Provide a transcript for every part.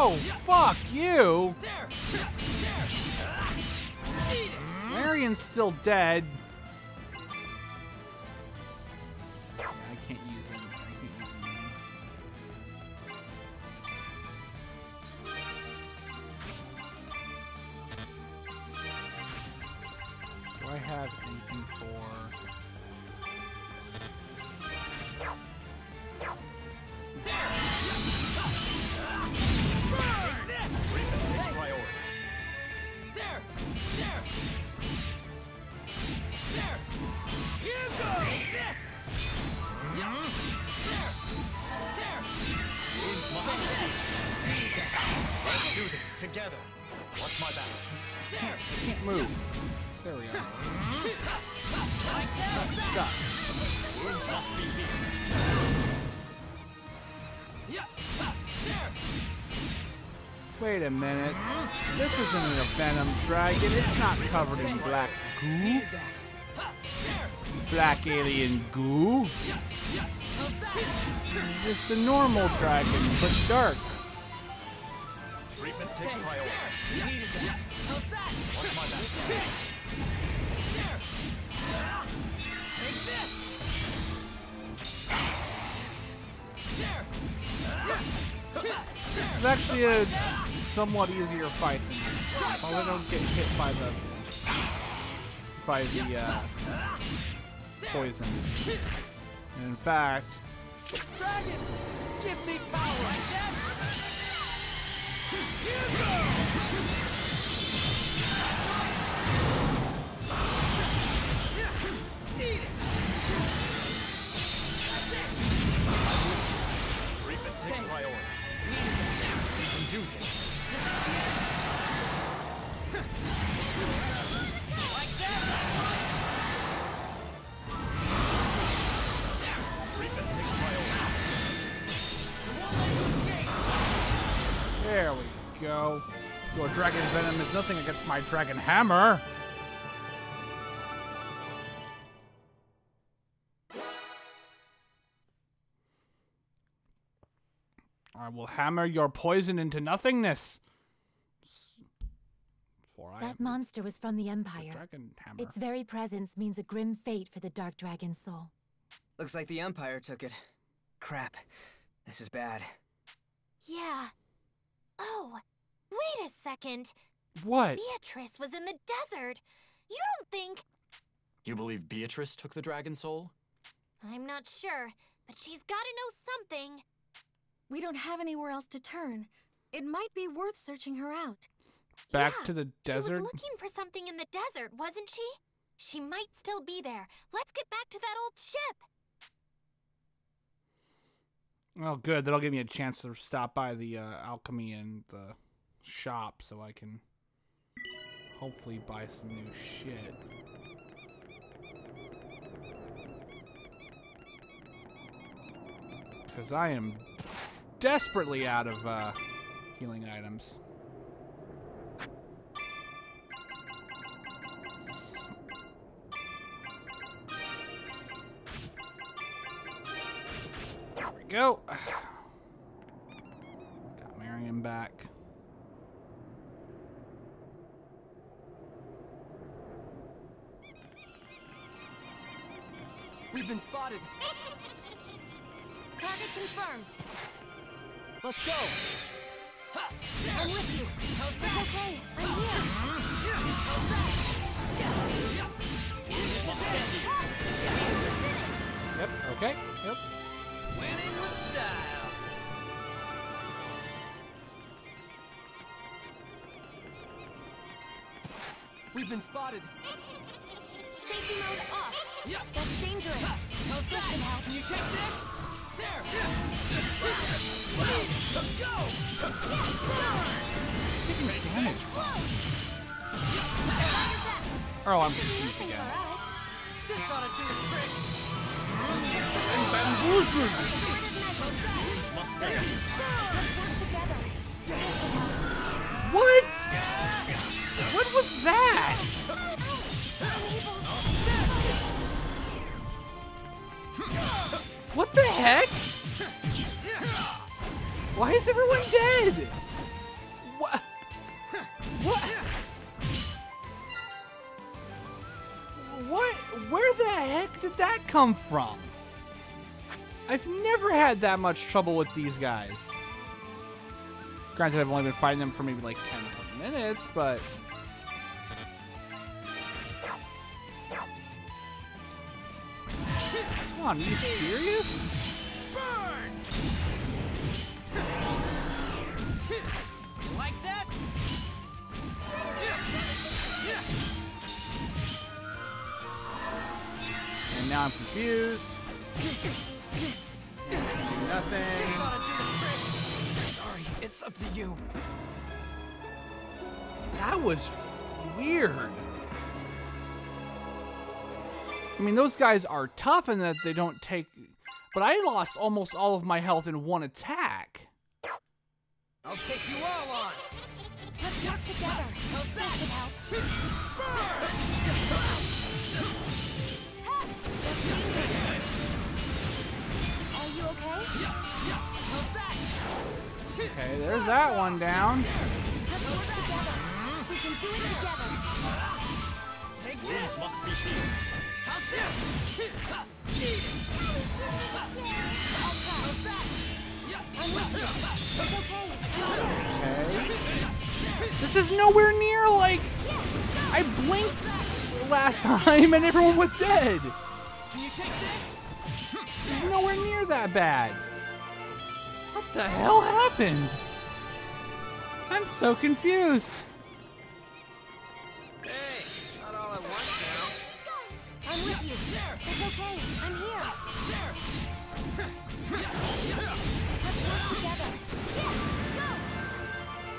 Oh, fuck you! Marion's still dead. A minute. This isn't a Venom Dragon. It's not covered in black goo. Black alien goo. Just a normal dragon, but dark. Treatment takes priority. Watch my back. It's actually a somewhat easier fight than this. Although I don't get hit by the by the uh, poison. And in fact, Dragon, give me power. Treatment takes priority. We can do this. There we go. Your dragon venom is nothing against my dragon hammer. I will hammer your poison into nothingness. For I That am monster was from the the Empire. dragon hammer. Its very presence means a grim fate for the Dark Dragon's soul. Looks like the Empire took it. Crap. This is bad. Yeah. Oh, wait a second. what? Beatrice was in the desert. You don't think. You believe Beatrice took the dragon soul? I'm not sure, but she's gotta know something. We don't have anywhere else to turn. It might be worth searching her out. Back Yeah, to the desert? She was looking for something in the desert, wasn't she? She might still be there. Let's get back to that old ship. Oh, good. That'll give me a chance to stop by the uh, alchemy and the shop so I can hopefully buy some new shit. Because I am desperately out of uh, healing items. Go. Got Marion back. We've been spotted. Target confirmed. Let's go. I'm with you. How's that? It's okay. I'm here. Yep, okay, yep. Winning with style. We've been spotted. Safety mode off. Yeah. That's dangerous. How's that? should help. Can you take this? There. Go. Taking damage. Oh, I'm confused again. This ought to do the trick and bamboozled. What? What was that? What the heck? Why is everyone dead? What? What? What? Where the heck did that come from? I've never had that much trouble with these guys. Granted, I've only been fighting them for maybe like 10 minutes, but... Come on, are you serious? Like And now I'm confused. Do nothing. Thought I'd do the trick. Sorry, it's up to you. That was weird. I mean, those guys are tough in that they don't take... But I lost almost all of my health in one attack. I'll take you all on. Let's work together. How's that? Should. Are you okay? Okay, there's that one down. Let's work together. We can do it together. Take this. Must be healed. How's this? I'll try. I'm with you. It's okay. Okay. This is nowhere near like... I blinked last time and everyone was dead. Can you take this? It's nowhere near that bad. What the hell happened? I'm so confused. Hey, not all at once now. I'm with you. It's okay. I'm here. Let's work together.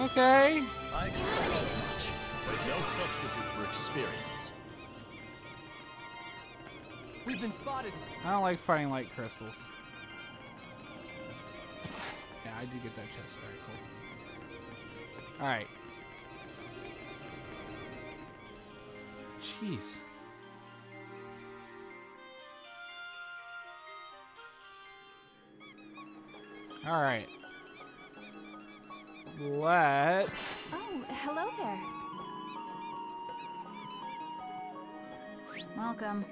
Okay. I expect as much. There's no substitute for experience. We've been spotted. I don't like fighting light crystals. Yeah, I do get that chest. Alright, cool. Alright. Jeez. Alright. Let's... Oh, hello there. Welcome.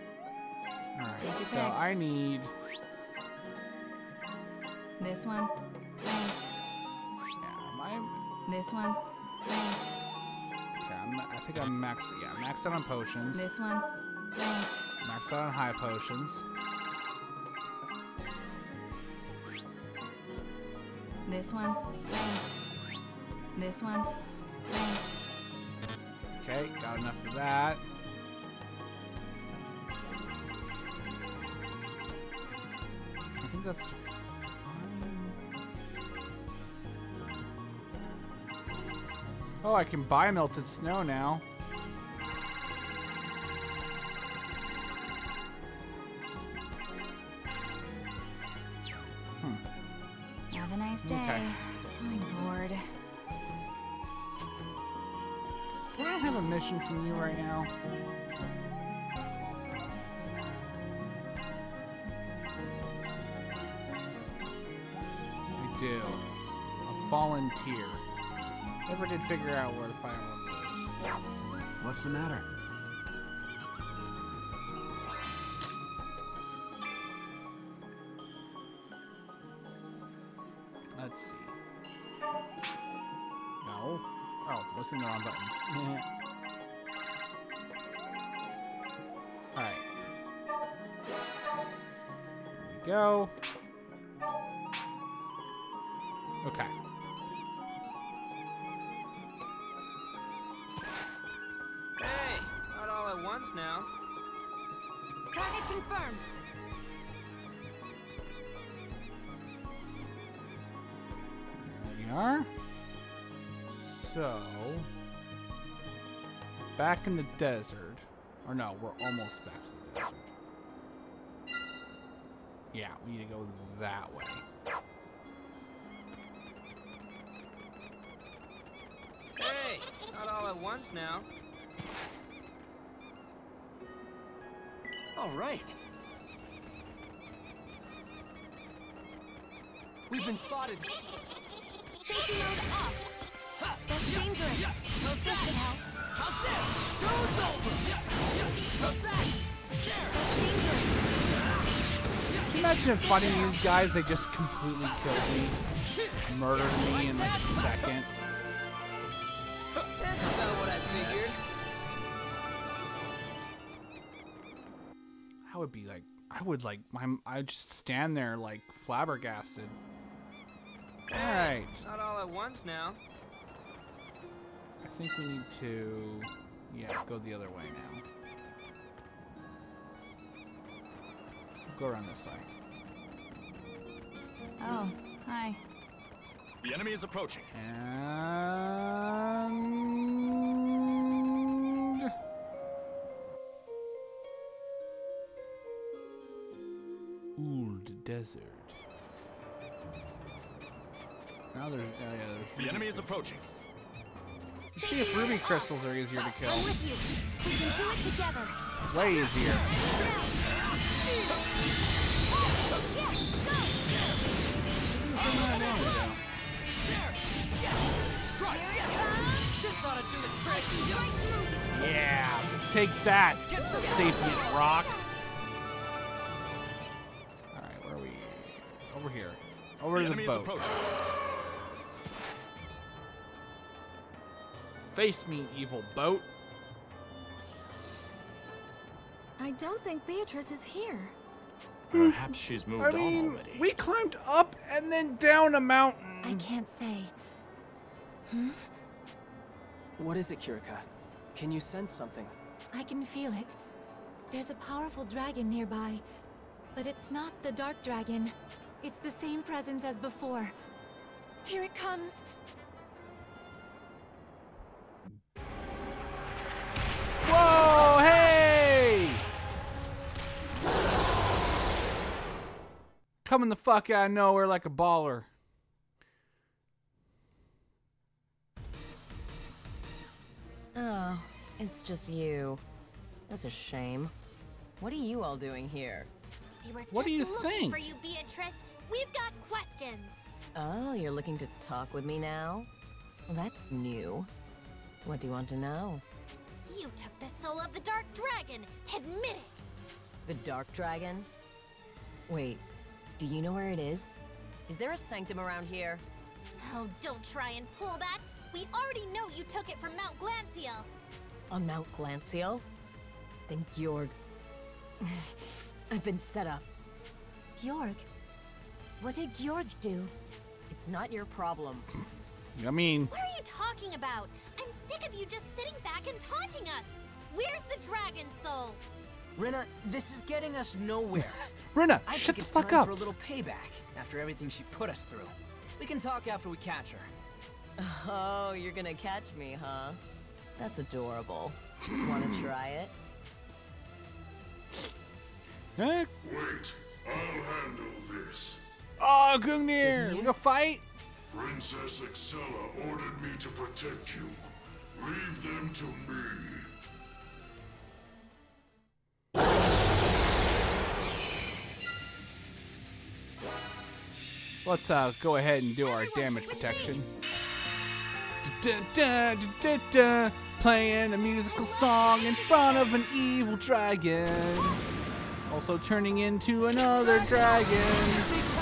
Alright, so pick. I need... This one. Thanks. Yeah, am I... This one. Thanks. Okay, I'm, I think I'm maxed... Yeah, maxed out on potions. This one. Thanks. Maxed out on high potions. This one. Thanks. This one. Thanks. Okay, got enough for that. That's fine. Oh, I can buy melted snow now. Hmm. Have a nice day. Okay. I'm bored. Do I have a mission from you right now? Do. A volunteer. Never did figure out where to find one of those. What's the matter? Let's see. No. Oh, listen the wrong button. Alright. There we go. Okay. Hey, not all at once now. Target confirmed. There we are. So, back in the desert. Or no, we're almost back to the desert. Yeah, we need to go that way. now. All right. We've been spotted. Safety mode off. That's dangerous. Yeah. How's that? should help. How's that? Dude's over. Yeah. How's that? There. That's. Imagine fighting these guys, they just completely killed me, murdered me in like a second. Would be like, I would like, my, I just stand there like flabbergasted. All right, Not all at once now. I think we need to, yeah, go the other way now. Go around this way. Oh, hi. The enemy is approaching. And Desert. Now there's, oh yeah, The enemy is approaching. Let's see if ruby crystals are easier to kill. I'm with you. We can do it together. Way easier. This ought to do the trick. Yeah, take that, sapient rock. Over here. Over The to enemy the is boat. approaching. Face me, evil boat. I don't think Beatrice is here. Perhaps she's moved I on mean, already. we climbed up and then down a mountain. I can't say. Hmm? What is it, Kirika? Can you sense something? I can feel it. There's a powerful dragon nearby. But it's not the Dark Dragon. It's the same presence as before. Here it comes. Whoa, hey! Coming the fuck out of nowhere like a baller. Oh, it's just you. That's a shame. What are you all doing here? We were What do just you looking think? for you, Beatrice. We've got questions. Oh, you're looking to talk with me now? Well, that's new. What do you want to know? You took the soul of the Dark Dragon. Admit it. The Dark Dragon? Wait, do you know where it is? Is there a sanctum around here? Oh, don't try and pull that. We already know you took it from Mount Glancial. On Mount Glancial? Then Georg. I've been set up. Georg. What did Georg do? It's not your problem. I mean, What are you talking about? I'm sick of you just sitting back and taunting us. Where's the dragon soul? Rena, this is getting us nowhere. Rinna, I shut think the it's fuck time up. for a little payback after everything she put us through. We can talk after we catch her. Oh, you're gonna catch me, huh? That's adorable. Wanna try it? Wait, I'll handle this. Oh, Gungnir, we gonna fight? Princess Excella ordered me to protect you. Leave them to me. Let's uh, go ahead and do our damage protection. Da-da-da-da-da-da, Playing a musical song in front of an evil dragon. Also turning into another dragon.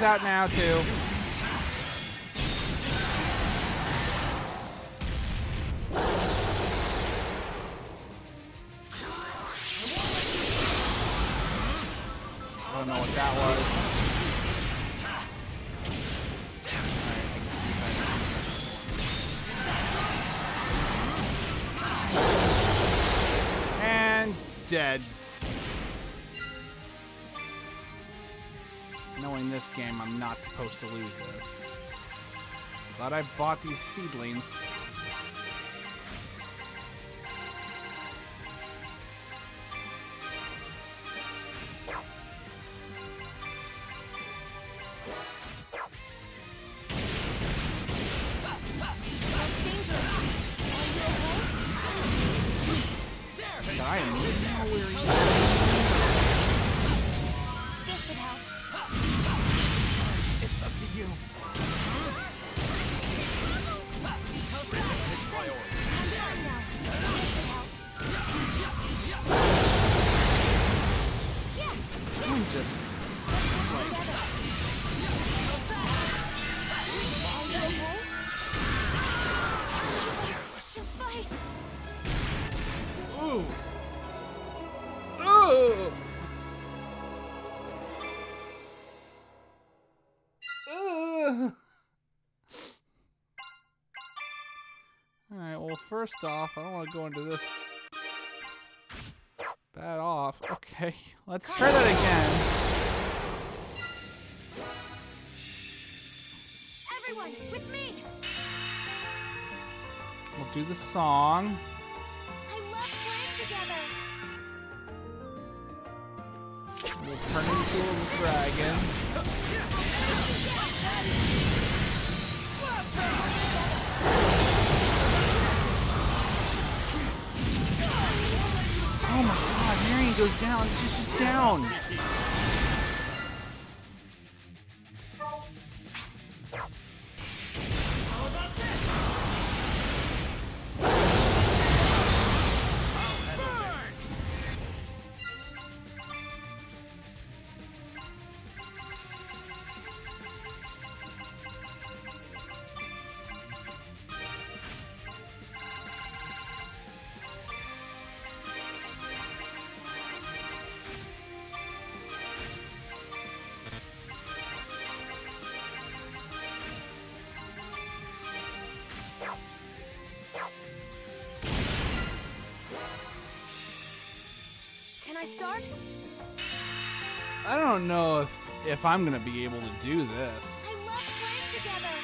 And out now too. I don't know what that was. And dead. Knowing this game, I'm not supposed to lose this. Glad I bought these seedlings. First off, I don't want to go into this bad off. Okay, let's try that again. Everyone, with me! We'll do the song. I love playing together! We'll turn into a dragon. Goes down. She's just down. I don't know if if I'm gonna be able to do this. I love playing together!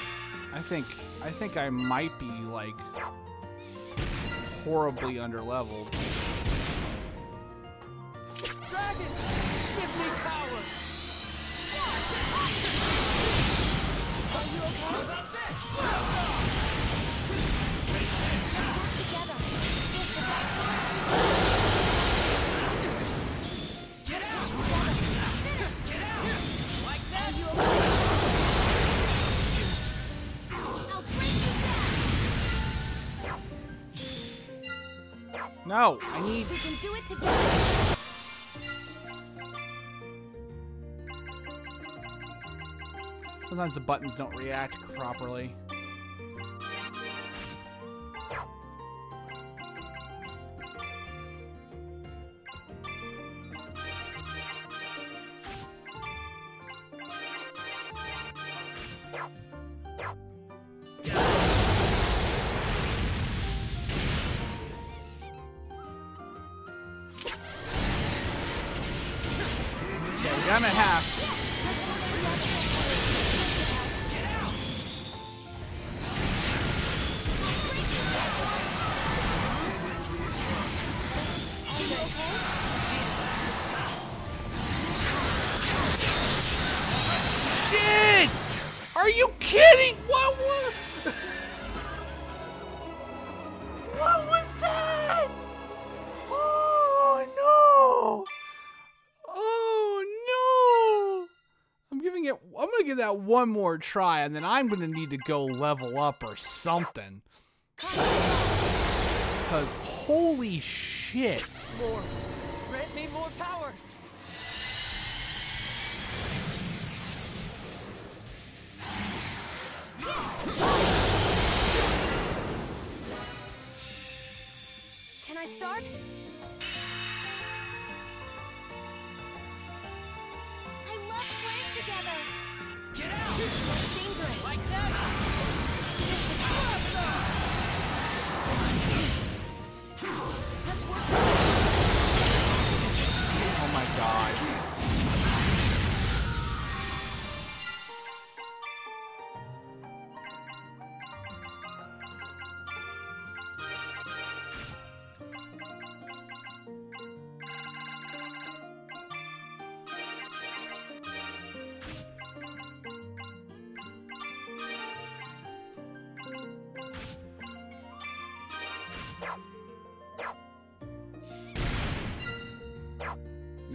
I think I think I might be like horribly underleveled. Dragon, give me power. Together! No, I need We can do it together! sometimes the buttons don't react properly. Got him at half. I'm gonna give that one more try, and then I'm gonna need to go level up or something. Cause holy shit! More.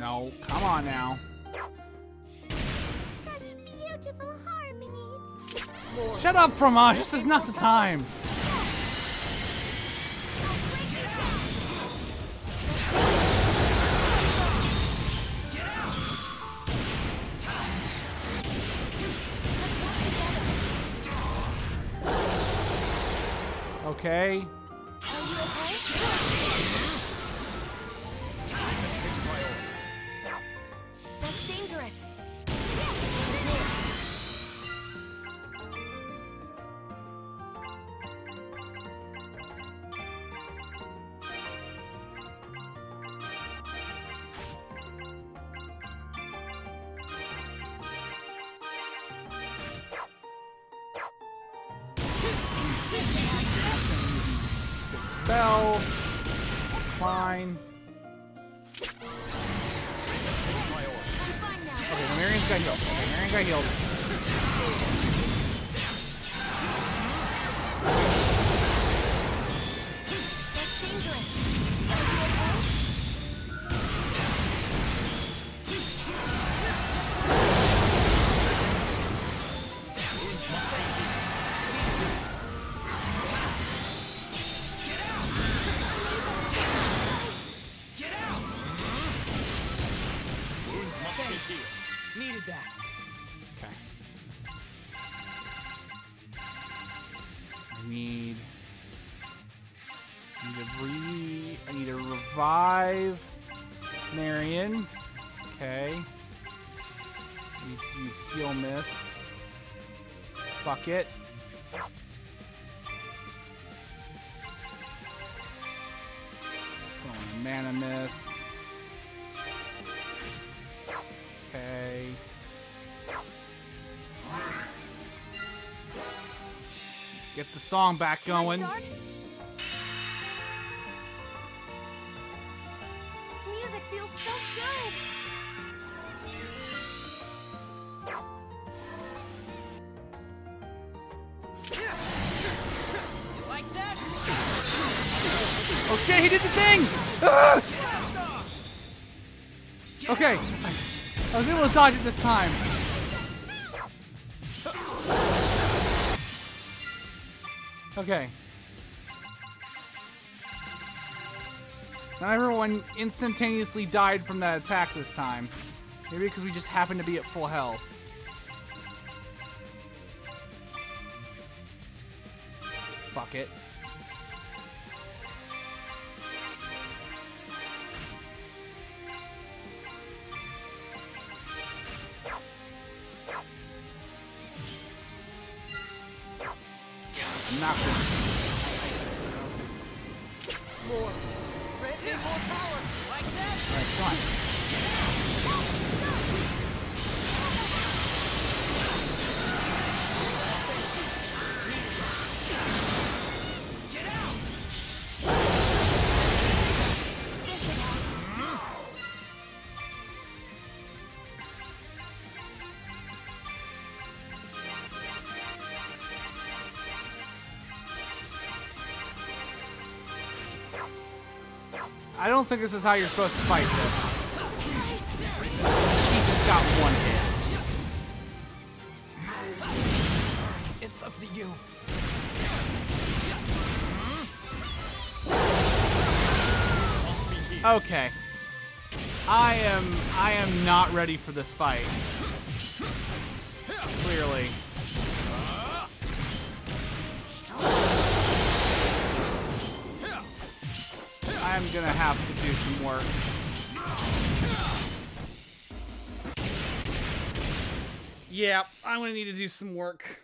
No, come on now. Such beautiful harmony! Shut up, Fromage. This is not the time. Okay. Fine. Okay, Marion's got healed. Okay, Marion got healed. Revive Marion. Okay. Use heal mists. Fuck it. Going mana mist. Okay. Get the song back going. Feels so good. Like that? Oh shit, he did the thing! Ah! Okay. I was able to dodge it this time. Okay. Not everyone instantaneously died from that attack this time. Maybe because we just happened to be at full health. Fuck it. I'm power. I don't think this is how you're supposed to fight this. She just got one hit. It's up to you. Okay. I am I am not ready for this fight. Clearly. I'm gonna have to do some work. Yeah, I'm gonna need to do some work.